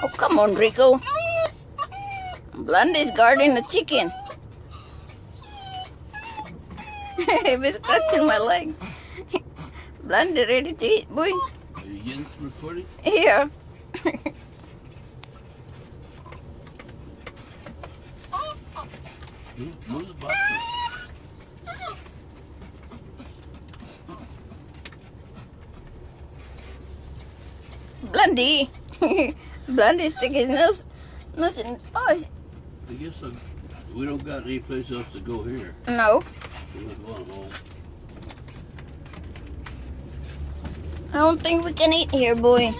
Oh, come on, Rico. Blondie's guarding the chicken. He's scratching my leg. Blondie ready to eat, boy. Are you getting recording? Hmm? Move the box. Blondie. Blondie stick his nose, nose in. Oh, I guess i we don't got any place else to go here. no. So we're going home. I don't think we can eat here, boy.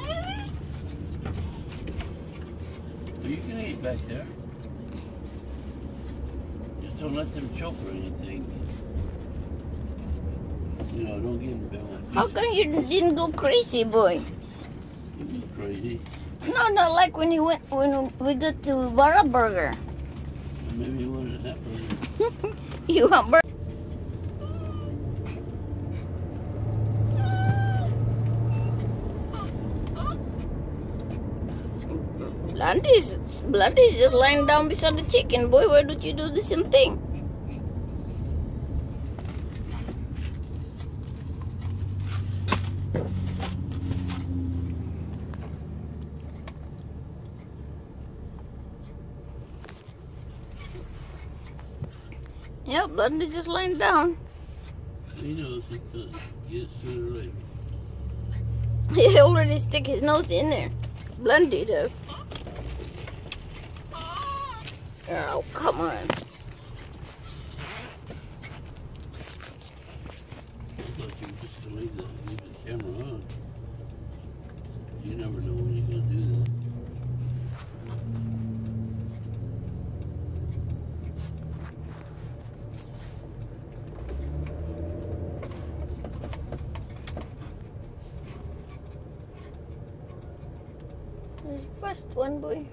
You can eat back there. Just don't let them choke or anything. You know, don't get them How come you didn't go crazy, boy? Crazy. No, no, like when you went when we got to Whataburger. Maybe you wanted that burger. you want burger? Blondie's Blondie's just lying down beside the chicken, boy. Why don't you do the same thing? Yeah, Blondie's just laying down. He knows he could get it sooner or later. He already stick his nose in there. Blondie does. Oh, come on. I thought you were just leave the, leave the camera on. You never know when you're gonna do that. There's first one, boy.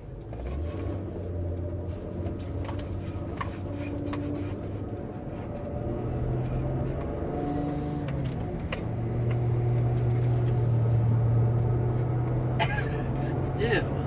Yeah.